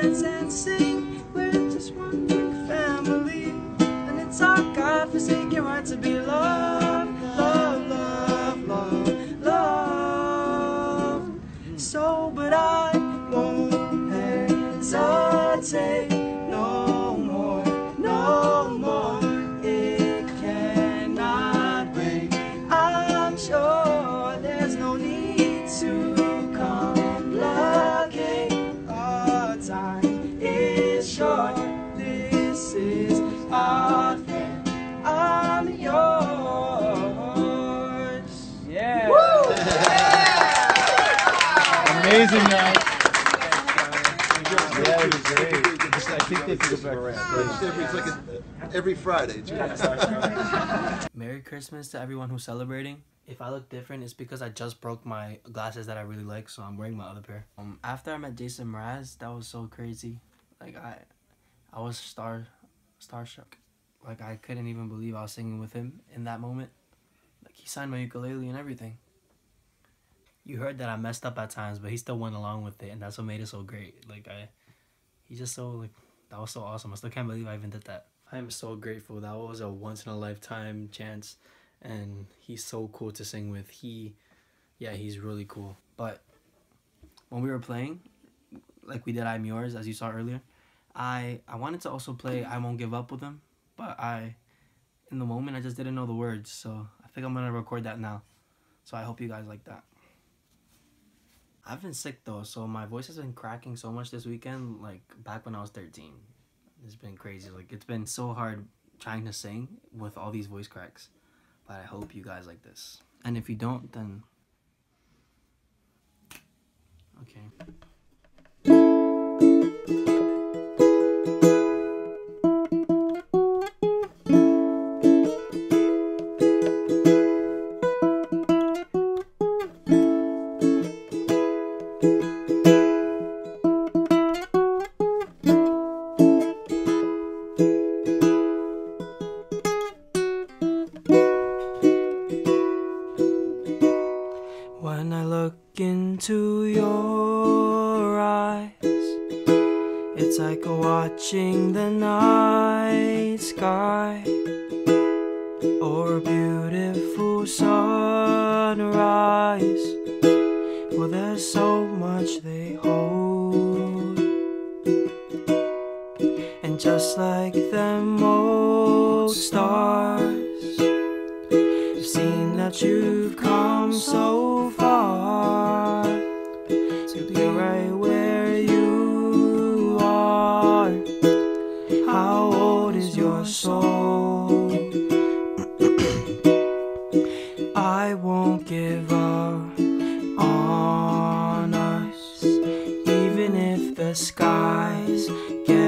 And sing. Amazing night. Yeah, it was great. I think they took it back. Every, it's like a, every Friday. Jim. Merry Christmas to everyone who's celebrating. If I look different, it's because I just broke my glasses that I really like, so I'm wearing my other pair. Um, after I met Jason Mraz, that was so crazy. Like I, I was star, starstruck. Like I couldn't even believe I was singing with him in that moment. Like he signed my ukulele and everything. You heard that I messed up at times, but he still went along with it, and that's what made it so great. Like I, he's just so like that was so awesome. I still can't believe I even did that. I am so grateful. That was a once in a lifetime chance, and he's so cool to sing with. He, yeah, he's really cool. But when we were playing, like we did I'm Yours, as you saw earlier, I I wanted to also play I Won't Give Up with him, but I, in the moment, I just didn't know the words. So I think I'm gonna record that now. So I hope you guys like that. I've been sick though, so my voice has been cracking so much this weekend. Like back when I was 13, it's been crazy. Like it's been so hard trying to sing with all these voice cracks. But I hope you guys like this. And if you don't, then sky or a beautiful sunrise. Well, there's so much they hold, and just like them old stars. I've seen that you've come so far the skies. Get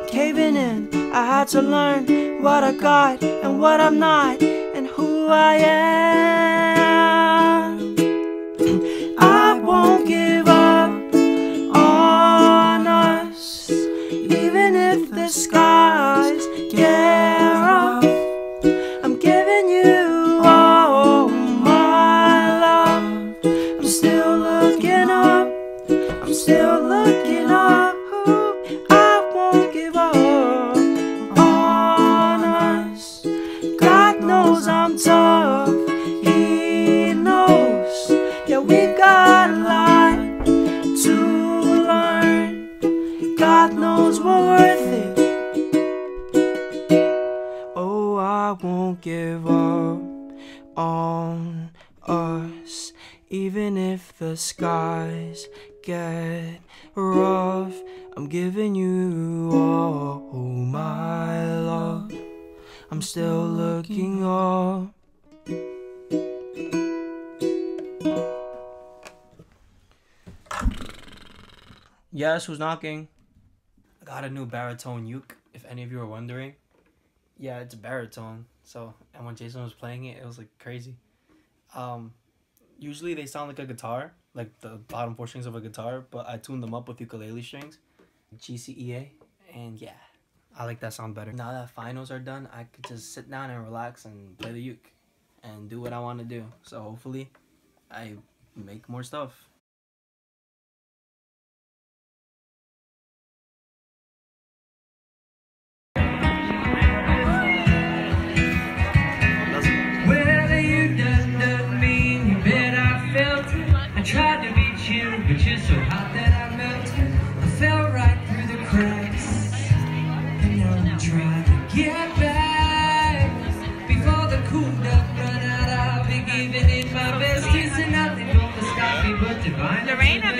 caving in. I had to learn what I got and what I'm not, and who I am. I won't give up on us, even if the skies get rough. I'm giving you all my love. I'm still looking up. I'm still looking up. If the skies get rough, I'm giving you all my love. I'm still looking up. Yes, who's knocking? I got a new baritone uke, if any of you are wondering. Yeah, it's baritone. So, and when Jason was playing it, it was like crazy. Um, usually they sound like a guitar, like the bottom four strings of a guitar, but I tuned them up with ukulele strings, GCEA, and yeah, I like that sound better. Now that finals are done, I could just sit down and relax and play the uke and do what I want to do. So hopefully, I make more stuff.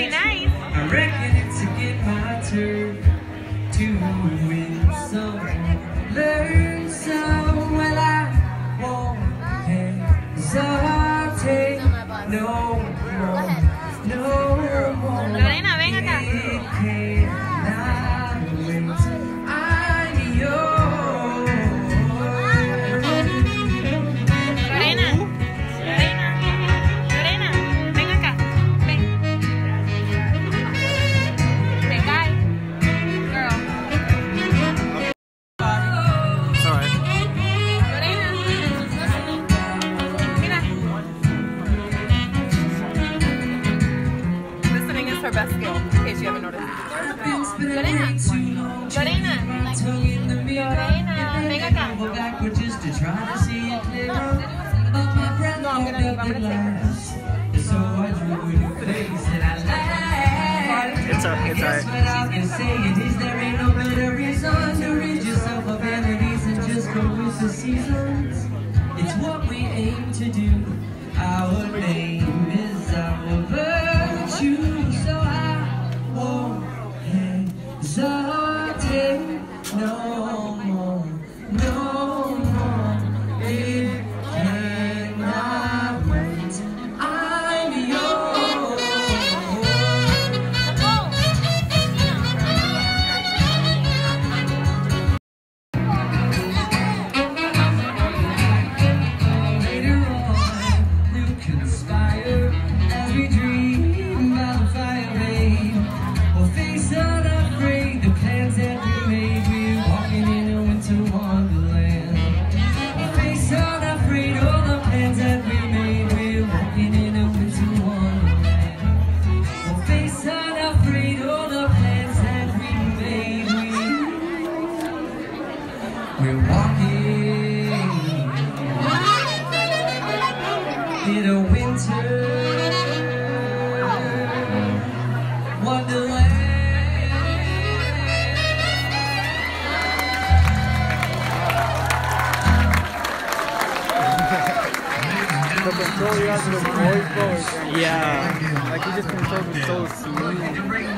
Be nice. I reckon it's again my turn to win some, learn some. Well, I won't hesitate no more, no more. It's it's alright. what is there ain't no better reason to rid yourself of vanities and just go with the seasons. It's what we aim to do. Our name The control to the voice, Yeah. like he just controls it so smooth.